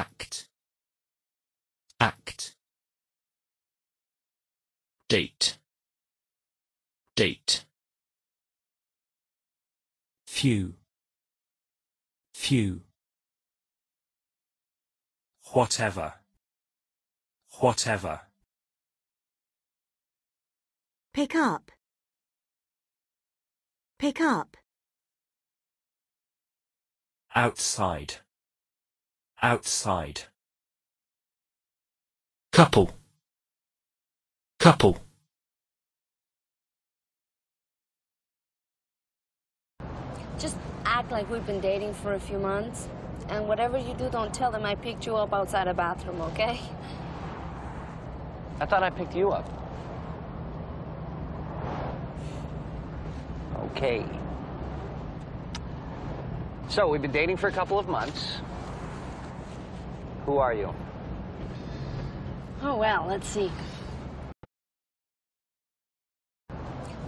act, act. Date, date. Few, few. Whatever, whatever. Pick up. Pick up. outside, outside. Couple, couple. Just act like we've been dating for a few months. And whatever you do, don't tell them I picked you up outside a bathroom, okay? I thought I picked you up. Okay. So, we've been dating for a couple of months. Who are you? Oh, well, let's see.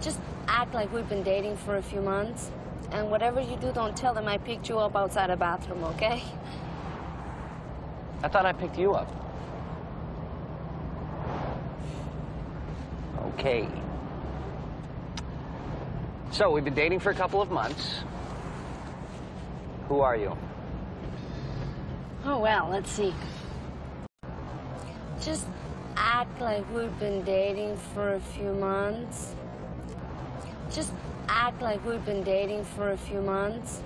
Just act like we've been dating for a few months. And whatever you do, don't tell them I picked you up outside a bathroom, okay? I thought I picked you up. Okay. So, we've been dating for a couple of months. Who are you? Well, let's see. Just act like we've been dating for a few months. Just act like we've been dating for a few months.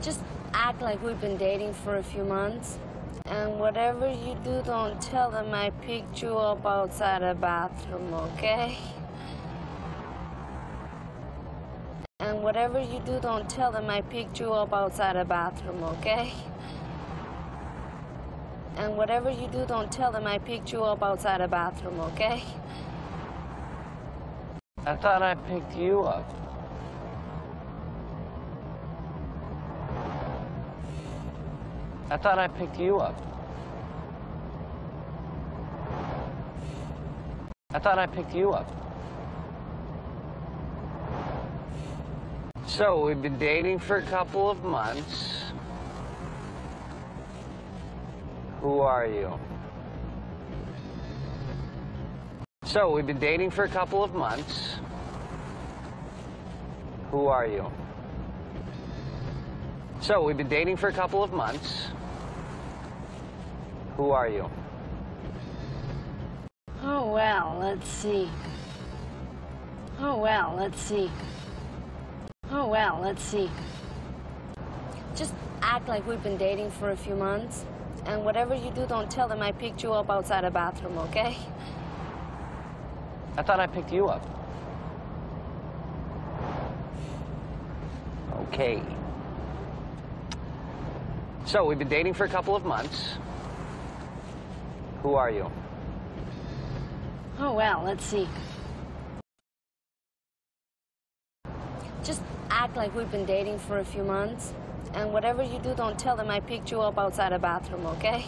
Just act like we've been dating for a few months. And whatever you do, don't tell them I picked you up outside a bathroom, okay? And whatever you do, don't tell them I picked you up outside a bathroom, okay? And whatever you do, don't tell them I picked you up outside a bathroom, okay? I thought I picked you up. I thought I picked you up. I thought I picked you up. So, we've been dating for a couple of months. Who are you? So, we've been dating for a couple of months. Who are you? So, we've been dating for a couple of months. Who are you? Oh, well, let's see. Oh, well, let's see. Oh, well, let's see. Just act like we've been dating for a few months. And whatever you do, don't tell them I picked you up outside a bathroom, okay? I thought I picked you up. Okay. So, we've been dating for a couple of months. Who are you? Oh, well, let's see. Just act like we've been dating for a few months. And whatever you do, don't tell them I picked you up outside a bathroom, okay?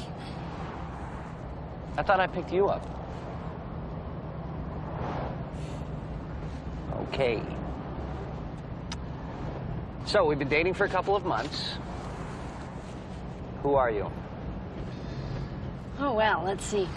I thought I picked you up. Okay. So, we've been dating for a couple of months. Who are you? Oh, well, let's see.